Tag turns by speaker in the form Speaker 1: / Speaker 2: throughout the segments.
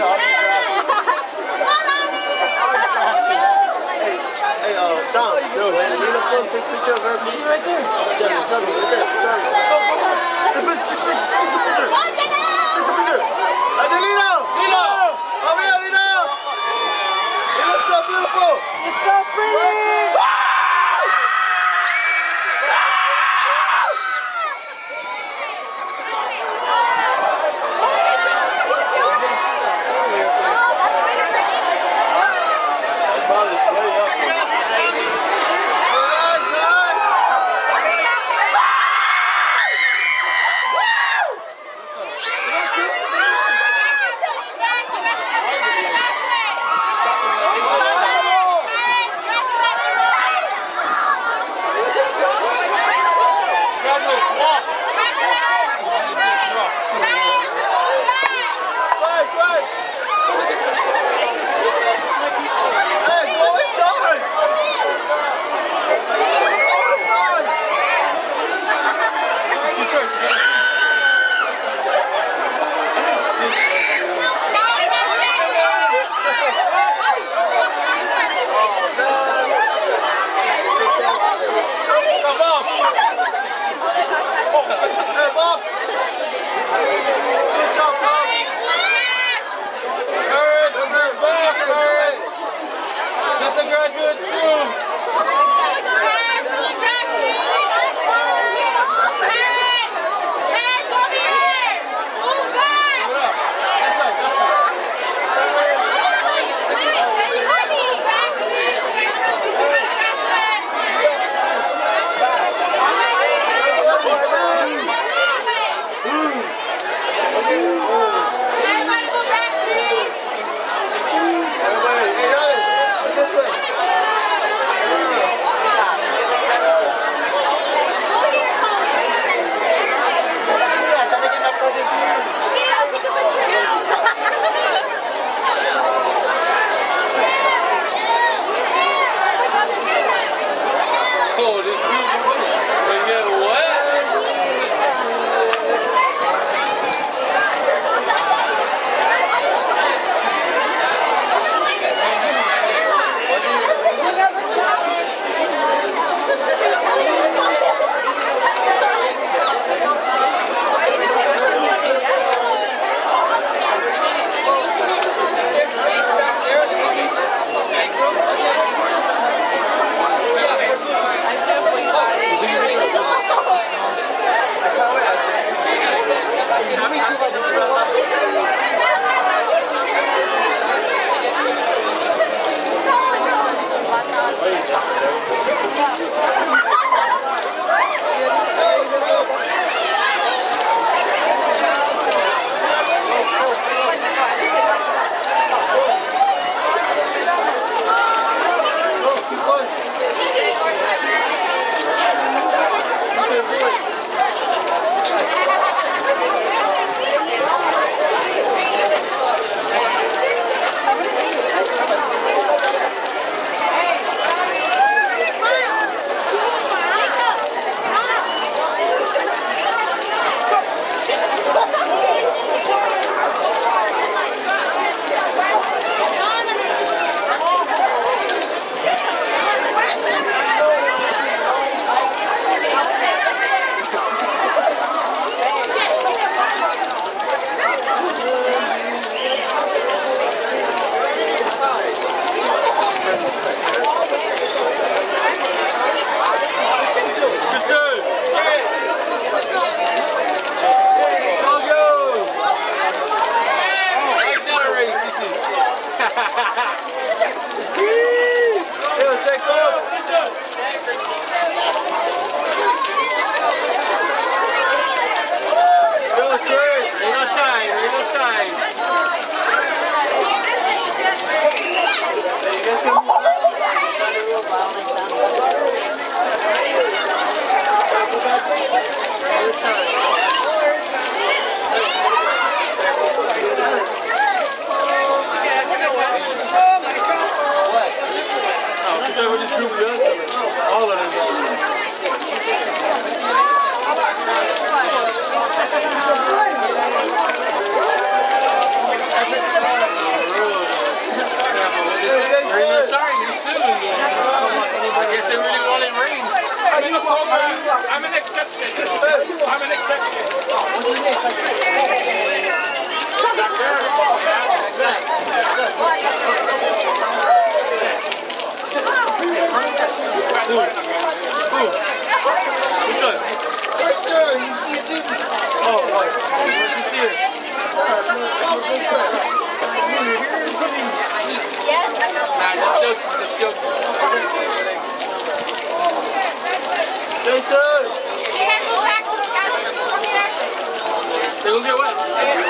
Speaker 1: Hey, uh, Dom, dude, you look take a picture of her. She's right there. Yeah, yeah. Take a picture. Take a picture. Take a picture. Adelino! good.
Speaker 2: Stay
Speaker 1: tuned!
Speaker 2: They're gonna get wet.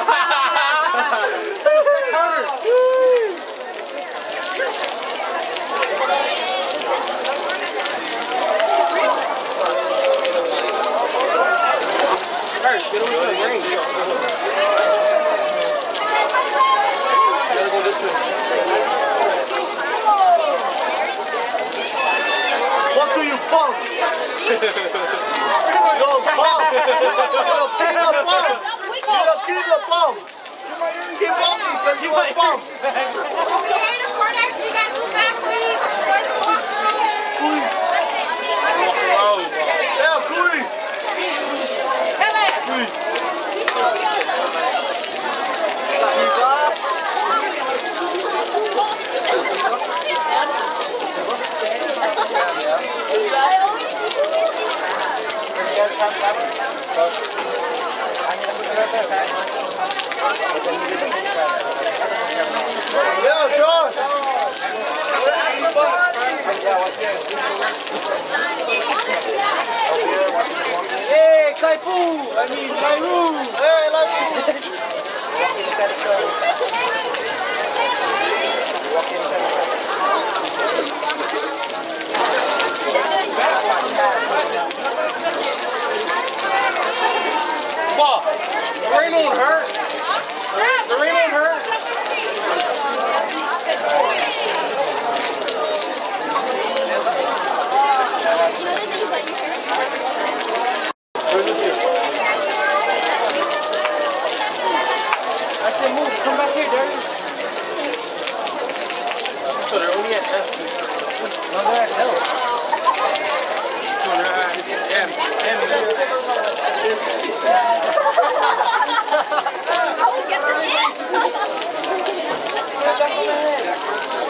Speaker 2: pau. Primeiro corner
Speaker 1: tira do saco e depois o outro. Cui. É, cui. Beleza. Cui. Thank you.
Speaker 2: I mean, I rule.